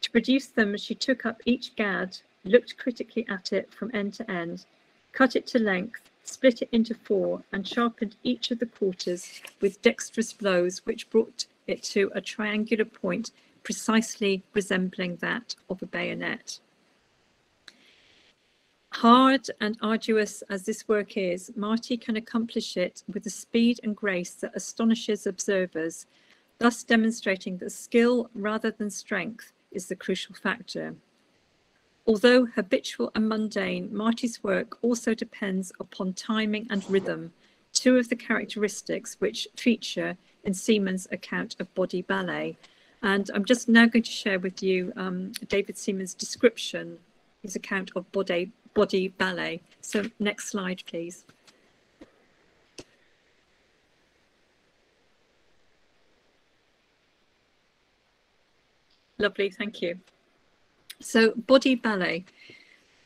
To produce them, she took up each gad looked critically at it from end to end, cut it to length, split it into four, and sharpened each of the quarters with dexterous blows which brought it to a triangular point precisely resembling that of a bayonet. Hard and arduous as this work is, Marty can accomplish it with a speed and grace that astonishes observers thus demonstrating that skill rather than strength is the crucial factor. Although habitual and mundane, Marty's work also depends upon timing and rhythm, two of the characteristics which feature in Seamon's account of body ballet. And I'm just now going to share with you um, David Seamon's description, his account of body, body ballet. So next slide, please. Lovely, thank you. So body ballet.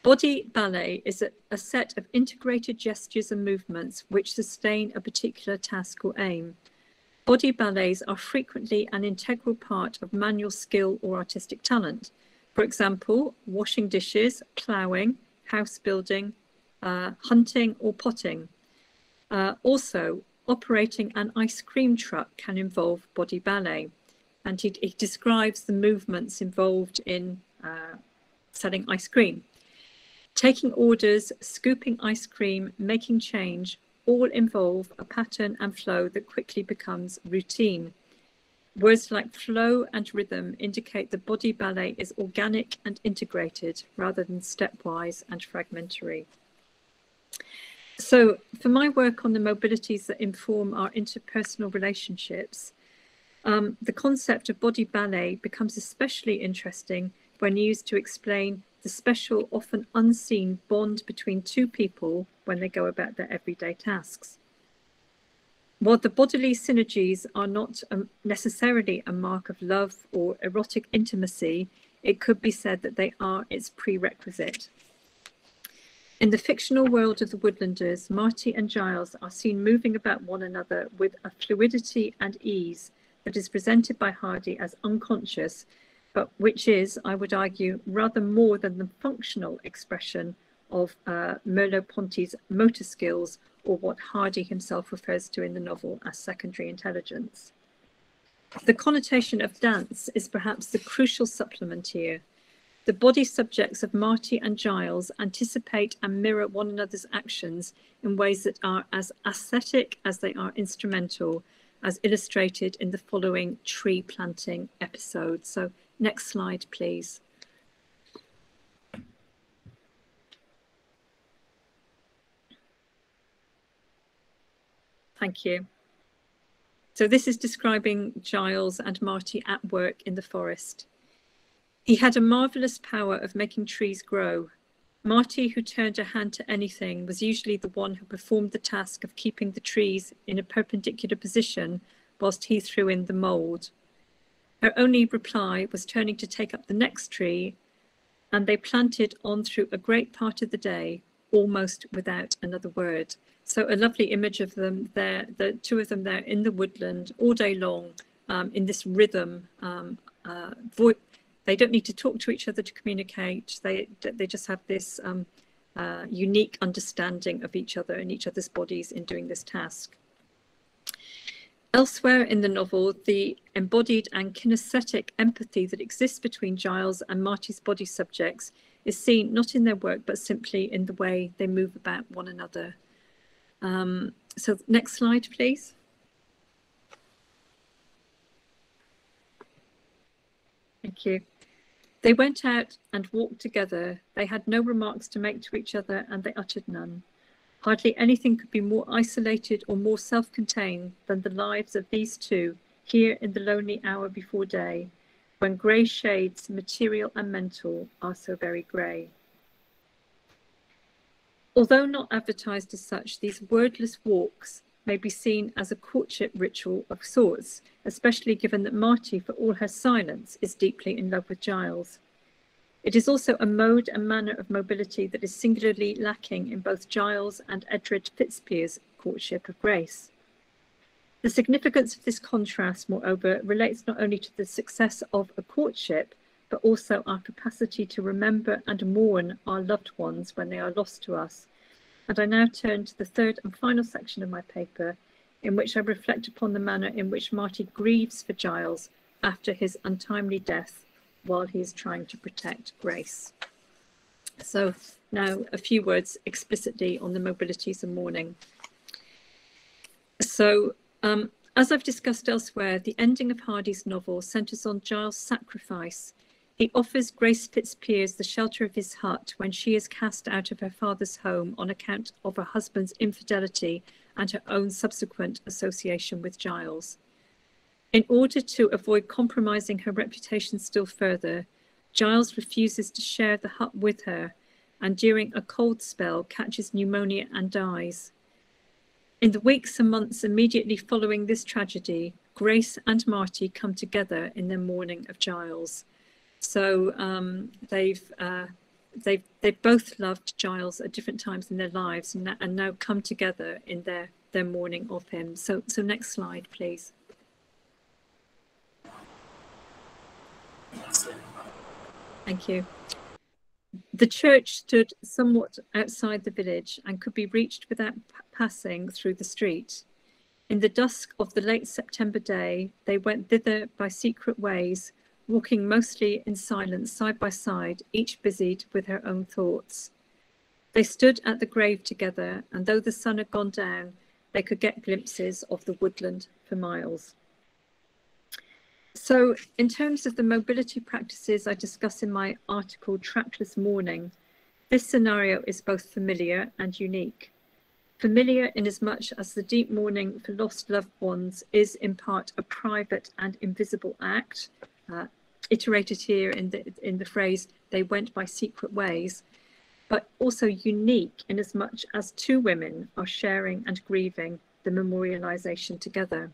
Body ballet is a, a, set of integrated gestures and movements which sustain a particular task or aim. Body ballets are frequently an integral part of manual skill or artistic talent. For example, washing dishes, ploughing, house building, uh, hunting or potting. Uh, also, operating an ice cream truck can involve body ballet and he, he describes the movements involved in uh, selling ice cream. Taking orders, scooping ice cream, making change all involve a pattern and flow that quickly becomes routine. Words like flow and rhythm indicate the body ballet is organic and integrated rather than stepwise and fragmentary. So, for my work on the mobilities that inform our interpersonal relationships, um, the concept of body ballet becomes especially interesting when used to explain the special, often unseen bond between two people when they go about their everyday tasks. While the bodily synergies are not um, necessarily a mark of love or erotic intimacy, it could be said that they are its prerequisite. In the fictional world of the Woodlanders, Marty and Giles are seen moving about one another with a fluidity and ease that is presented by Hardy as unconscious, but which is, I would argue, rather more than the functional expression of uh, Merleau-Ponty's motor skills or what Hardy himself refers to in the novel as secondary intelligence. The connotation of dance is perhaps the crucial supplement here. The body subjects of Marty and Giles anticipate and mirror one another's actions in ways that are as aesthetic as they are instrumental, as illustrated in the following tree planting episode. So next slide, please. Thank you. So this is describing Giles and Marty at work in the forest. He had a marvellous power of making trees grow, Marty, who turned a hand to anything, was usually the one who performed the task of keeping the trees in a perpendicular position whilst he threw in the mould. Her only reply was turning to take up the next tree, and they planted on through a great part of the day, almost without another word. So a lovely image of them there, the two of them there in the woodland all day long, um, in this rhythm, um, uh, they don't need to talk to each other to communicate. They they just have this um, uh, unique understanding of each other and each other's bodies in doing this task. Elsewhere in the novel, the embodied and kinesthetic empathy that exists between Giles and Marty's body subjects is seen not in their work, but simply in the way they move about one another. Um, so next slide, please. Thank you. They went out and walked together. They had no remarks to make to each other, and they uttered none. Hardly anything could be more isolated or more self contained than the lives of these two here in the lonely hour before day, when grey shades, material and mental, are so very grey. Although not advertised as such, these wordless walks may be seen as a courtship ritual of sorts, especially given that Marty, for all her silence, is deeply in love with Giles. It is also a mode and manner of mobility that is singularly lacking in both Giles and Edred Fitzpiers' courtship of Grace. The significance of this contrast, moreover, relates not only to the success of a courtship, but also our capacity to remember and mourn our loved ones when they are lost to us, and I now turn to the third and final section of my paper, in which I reflect upon the manner in which Marty grieves for Giles after his untimely death while he is trying to protect Grace. So now a few words explicitly on the mobilities of mourning. So um, as I've discussed elsewhere, the ending of Hardy's novel centres on Giles' sacrifice. He offers Grace Fitzpiers the shelter of his hut when she is cast out of her father's home on account of her husband's infidelity and her own subsequent association with Giles. In order to avoid compromising her reputation still further, Giles refuses to share the hut with her and during a cold spell catches pneumonia and dies. In the weeks and months immediately following this tragedy, Grace and Marty come together in their mourning of Giles. So um, they've uh, they've they've both loved Giles at different times in their lives, and, and now come together in their their mourning of him. So so next slide, please. Thank you. The church stood somewhat outside the village and could be reached without passing through the street. In the dusk of the late September day, they went thither by secret ways, walking mostly in silence side by side, each busied with her own thoughts. They stood at the grave together, and though the sun had gone down, they could get glimpses of the woodland for miles. So, in terms of the mobility practices I discuss in my article, Trackless Mourning, this scenario is both familiar and unique. Familiar in as much as the deep mourning for lost loved ones is in part a private and invisible act, uh, iterated here in the, in the phrase, they went by secret ways, but also unique in as much as two women are sharing and grieving the memorialization together.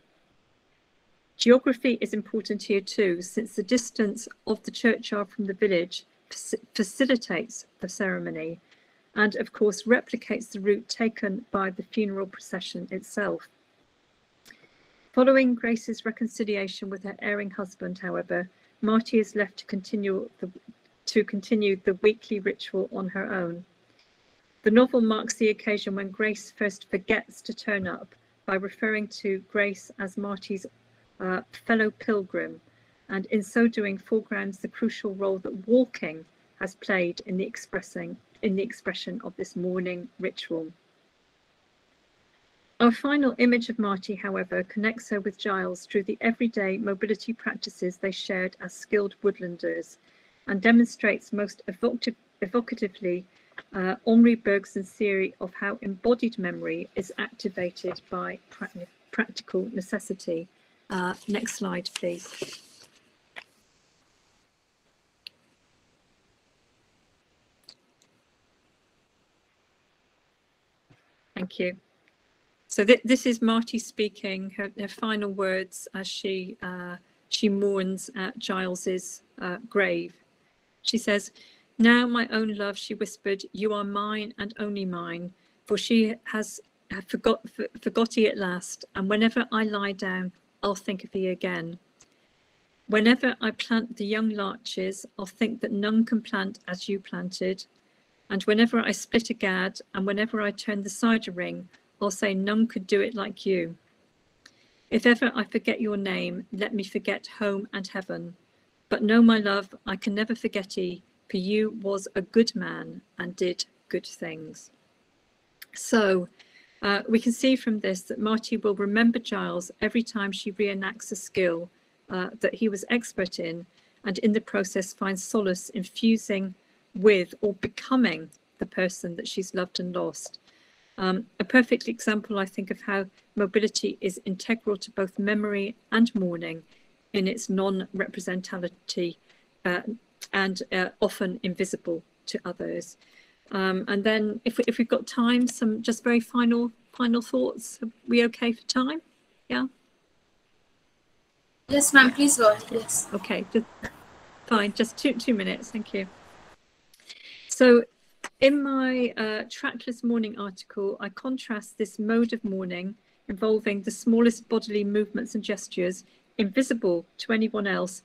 Geography is important here too, since the distance of the churchyard from the village facilitates the ceremony and, of course, replicates the route taken by the funeral procession itself. Following Grace's reconciliation with her erring husband, however, Marty is left to continue the, to continue the weekly ritual on her own. The novel marks the occasion when Grace first forgets to turn up by referring to Grace as Marty's uh, fellow pilgrim, and in so doing foregrounds the crucial role that walking has played in the expressing in the expression of this mourning ritual. Our final image of Marty, however, connects her with Giles through the everyday mobility practices they shared as skilled woodlanders and demonstrates most evocative, evocatively uh, Henri Bergson's theory of how embodied memory is activated by pra practical necessity uh, next slide, please. Thank you. So th this is Marty speaking, her, her final words as she uh, she mourns at Giles's uh, grave. She says, "Now, my own love," she whispered, "you are mine and only mine, for she has forgot forgot at last, and whenever I lie down, I'll think of thee again. Whenever I plant the young larches, I'll think that none can plant as you planted. And whenever I split a gad, and whenever I turn the cider ring, I'll say none could do it like you. If ever I forget your name, let me forget home and heaven. But know, my love, I can never forget ye, for you was a good man and did good things. So uh, we can see from this that Marty will remember Giles every time she reenacts a skill uh, that he was expert in, and in the process finds solace in fusing with or becoming the person that she's loved and lost. Um, a perfect example, I think, of how mobility is integral to both memory and mourning in its non-representality uh, and uh, often invisible to others. Um, and then if, we, if we've got time, some just very final final thoughts. Are we okay for time? Yeah? Yes, ma'am, please go ahead. Yes. Okay, just, fine, just two, two minutes, thank you. So in my uh, trackless mourning article, I contrast this mode of mourning involving the smallest bodily movements and gestures invisible to anyone else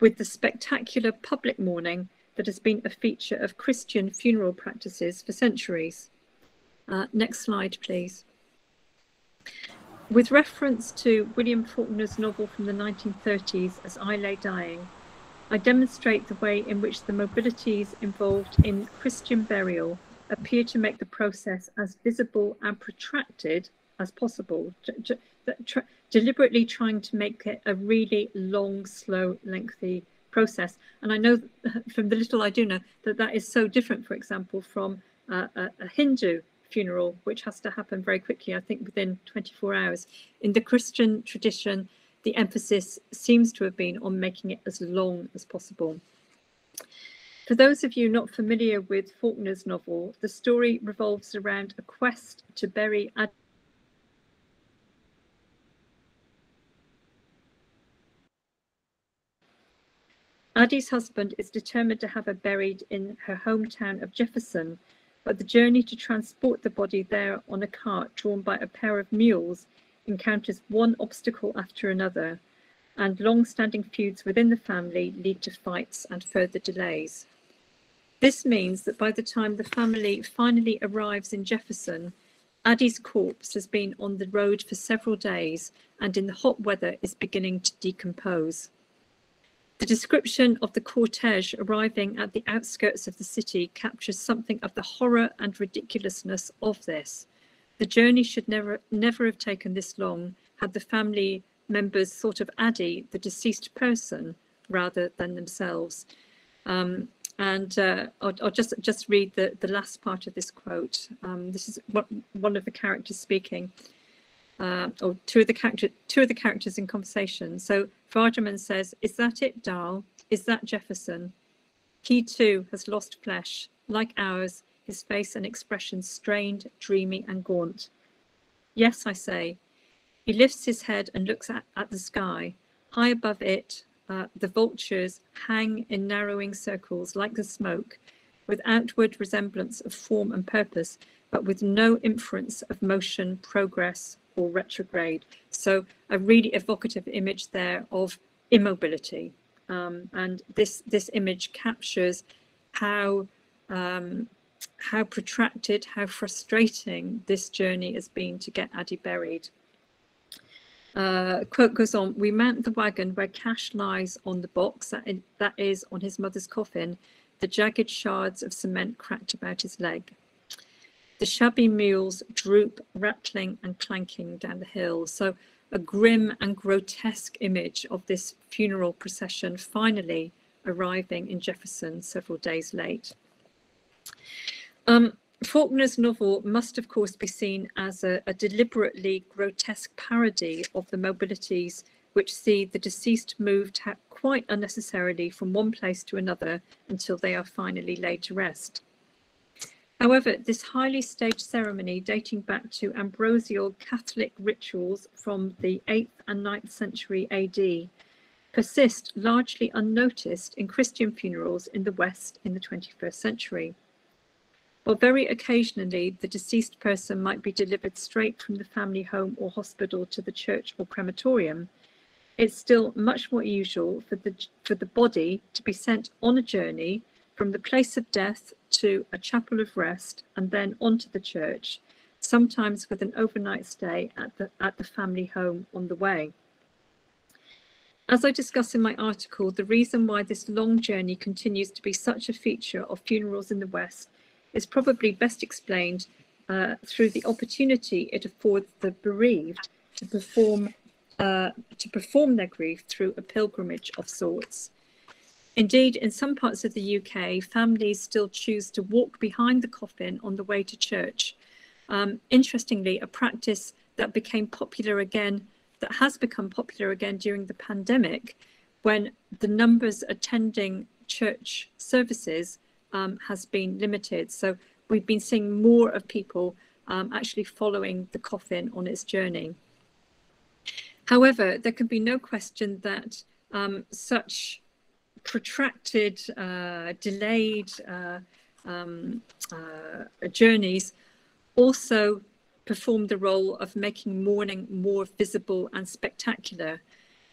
with the spectacular public mourning that has been a feature of Christian funeral practices for centuries. Uh, next slide, please. With reference to William Faulkner's novel from the 1930s, As I Lay Dying, I demonstrate the way in which the mobilities involved in Christian burial appear to make the process as visible and protracted as possible, deliberately trying to make it a really long, slow, lengthy process. And I know from the little I do know that that is so different, for example, from uh, a, a, Hindu funeral, which has to happen very quickly, I think within 24 hours. In the Christian tradition, the emphasis seems to have been on making it as long as possible. For those of you not familiar with Faulkner's novel, the story revolves around a quest to bury Addie's husband is determined to have her buried in her hometown of Jefferson, but the journey to transport the body there on a cart drawn by a pair of mules encounters one obstacle after another, and long standing feuds within the family lead to fights and further delays. This means that by the time the family finally arrives in Jefferson, Addie's corpse has been on the road for several days and in the hot weather is beginning to decompose. The description of the cortege arriving at the outskirts of the city captures something of the horror and ridiculousness of this. The journey should never, never have taken this long had the family members thought of Addie, the deceased person, rather than themselves. Um, and uh, I'll, I'll, just just read the, the last part of this quote. Um, this is one of the characters speaking, uh, or two of the two of the characters in conversation. So Vardaman says, "Is that it, Darl? Is that Jefferson? He too has lost flesh, like ours. His face and expression strained, dreamy, and gaunt. Yes, I say. He lifts his head and looks at, at the sky. High above it, uh, the vultures hang in narrowing circles like the smoke, with outward resemblance of form and purpose, but with no inference of motion, progress, or retrograde. So a really evocative image there of immobility. Um, and this this image captures how um, how protracted, how frustrating this journey has been to get Addie buried. Uh, quote goes on, we mount the wagon where Cash lies on the box, that, in, that is on his mother's coffin, the jagged shards of cement cracked about his leg. The shabby mules droop, rattling and clanking down the hill. So a grim and grotesque image of this funeral procession finally arriving in Jefferson several days late. Um, Faulkner's novel must, of course, be seen as a, a, deliberately grotesque parody of the mobilities which see the deceased moved quite unnecessarily from one place to another until they are finally laid to rest. However, this highly staged ceremony dating back to ambrosial Catholic rituals from the 8th and 9th century AD persist largely unnoticed in Christian funerals in the West in the 21st century. While very occasionally the deceased person might be delivered straight from the family home or hospital to the church or crematorium, it's still much more usual for the, for the body to be sent on a journey from the place of death to a chapel of rest and then onto the church, sometimes with an overnight stay at the, at the family home on the way. As I discuss in my article, the reason why this long journey continues to be such a feature of funerals in the West is probably best explained uh, through the opportunity it affords the bereaved to perform uh, to perform their grief through a pilgrimage of sorts. Indeed, in some parts of the UK, families still choose to walk behind the coffin on the way to church. Um, interestingly, a practice that became popular again, that has become popular again during the pandemic, when the numbers attending church services um, has been limited. So we've been seeing more of people um, actually following the coffin on its journey. However, there can be no question that um, such protracted, uh, delayed uh, um, uh, journeys also perform the role of making mourning more visible and spectacular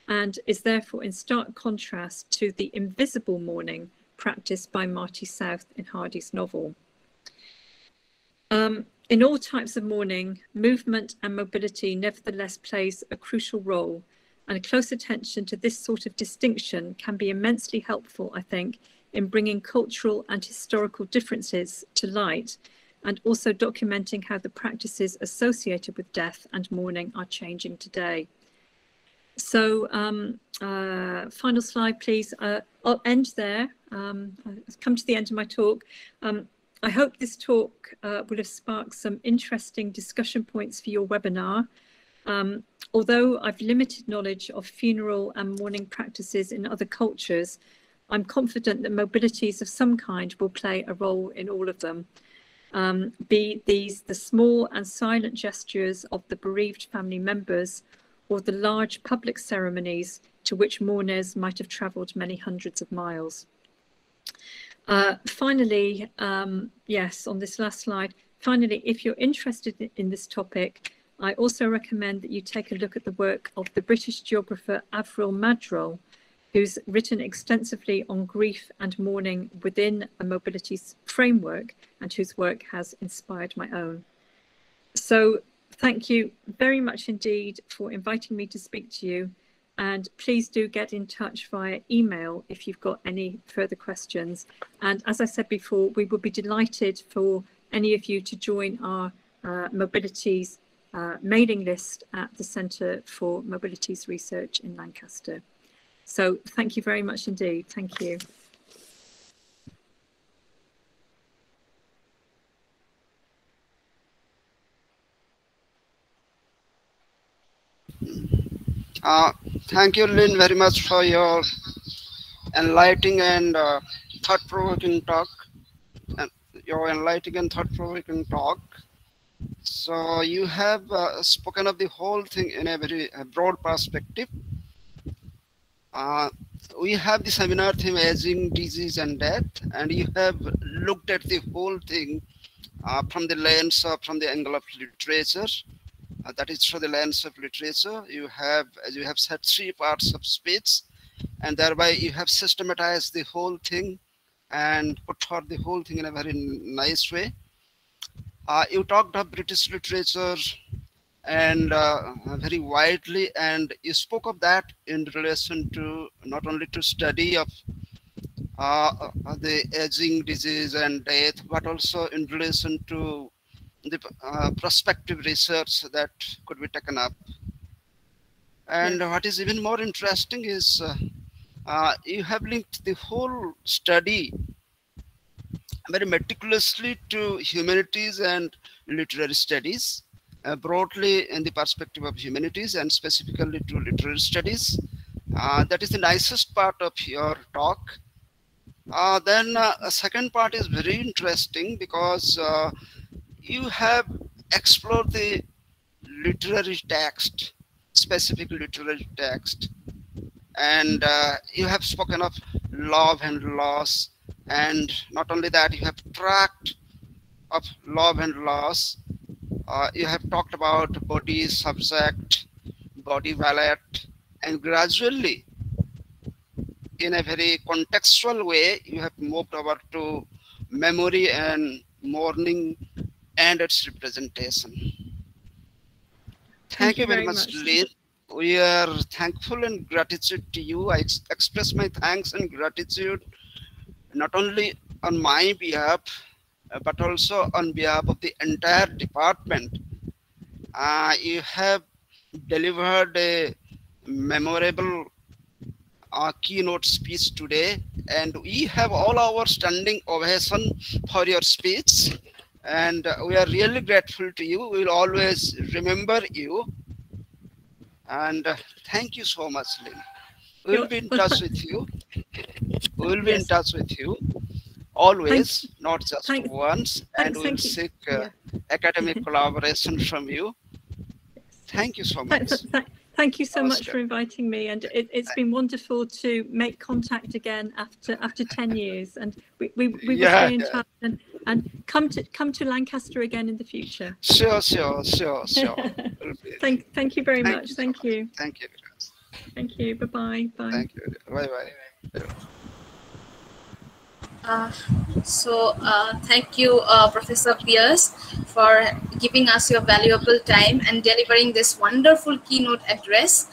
and is therefore in stark contrast to the invisible mourning practiced by Marty South in Hardy's novel. Um, in all types of mourning, movement and mobility nevertheless plays a crucial role, and a close attention to this sort of distinction can be immensely helpful, I think, in bringing cultural and historical differences to light and also documenting how the practices associated with death and mourning are changing today. So, um, uh, final slide, please. Uh, I'll end there. Um, I've come to the end of my talk. Um, I hope this talk uh, will have sparked some interesting discussion points for your webinar. Um, although I've limited knowledge of funeral and mourning practices in other cultures, I'm confident that mobilities of some kind will play a role in all of them. Um, be these the small and silent gestures of the bereaved family members or the large public ceremonies to which mourners might have travelled many hundreds of miles. Uh, finally, um, yes, on this last slide, finally, if you're interested in this topic, I also recommend that you take a look at the work of the British geographer Avril Maddrell, who's written extensively on grief and mourning within a mobility framework and whose work has inspired my own. So thank you very much indeed for inviting me to speak to you. And please do get in touch via email if you've got any further questions. And as I said before, we would be delighted for any of you to join our uh, mobilities uh, mailing list at the Centre for Mobilities Research in Lancaster. So thank you very much indeed. Thank you. Uh, thank you, Lynne, very much for your enlightening and uh, thought-provoking talk. And your enlightening and thought-provoking talk. So you have uh, spoken of the whole thing in a very uh, broad perspective. Uh, we have the seminar theme aging, disease, and death, and you have looked at the whole thing uh, from the lens of, from the angle of literature uh, that is through the lens of literature. You have, as you have said, three parts of speech, and thereby you have systematized the whole thing and put forth the whole thing in a very nice way. Uh, you talked of British literature and uh, very widely, and you spoke of that in relation to not only to study of uh, the aging disease and death, but also in relation to the uh, prospective research that could be taken up. And what is even more interesting is uh, uh, you have linked the whole study very meticulously to humanities and literary studies, uh, broadly in the perspective of humanities and specifically to literary studies. Uh, that is the nicest part of your talk. Uh, then a second part is very interesting because you have explored the literary text, specific literary text, and uh, you have spoken of love and loss, and not only that, you have tracked of love and loss. Uh, you have talked about body, subject, body valet, and gradually, in a very contextual way, you have moved over to memory and mourning and its representation. Thank, Thank you, very, very much, Lynne. We are thankful and gratitude to you. I ex express my thanks and gratitude not only on my behalf, uh, but also on behalf of the entire department. Uh, you have delivered a memorable uh, keynote speech today, and we have all our standing ovation for your speech and we are really grateful to you. We will always remember you. And thank you so much, Lynne. We will be in touch with you. We will be yes. in touch with you always, not just once. Thank, and we'll seek uh, yeah. academic collaboration from you. Thank you so much. Thank you so much for inviting me, and it, has been wonderful to make contact again after after ten years, and we we, we will yeah, stay in yeah. touch and, and come to come to Lancaster again in the future. Sure, sure, sure, sure. thank thank you very thank much. You thank so you. Thank you. Thank you. Bye bye. Bye. Thank you. Bye bye. Uh, so uh, thank you, uh, Professor Pearce, for giving us your valuable time and delivering this wonderful keynote address.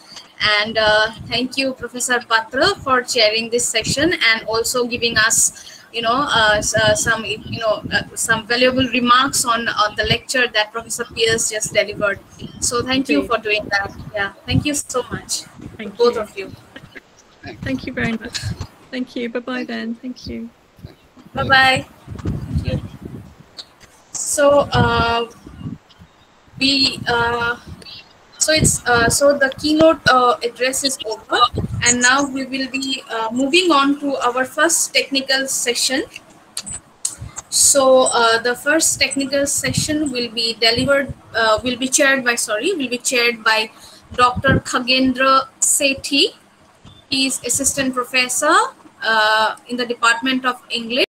And uh, thank you, Professor Patra, for chairing this session and also giving us you know uh, uh some you know uh, some valuable remarks on on the lecture that Professor Pearce just delivered. So thank you for doing that. Yeah, thank you so much, Thank both you. of you. Thank you very much. Thank you. Bye bye then. Thank you. Bye bye. So uh, we uh, so it's uh, so the keynote uh, address is over, and now we will be uh, moving on to our first technical session. So uh, the first technical session will be delivered, uh, will be chaired by sorry, will be chaired by Dr. Khagendra Sethi. He is assistant professor uh, in the Department of English.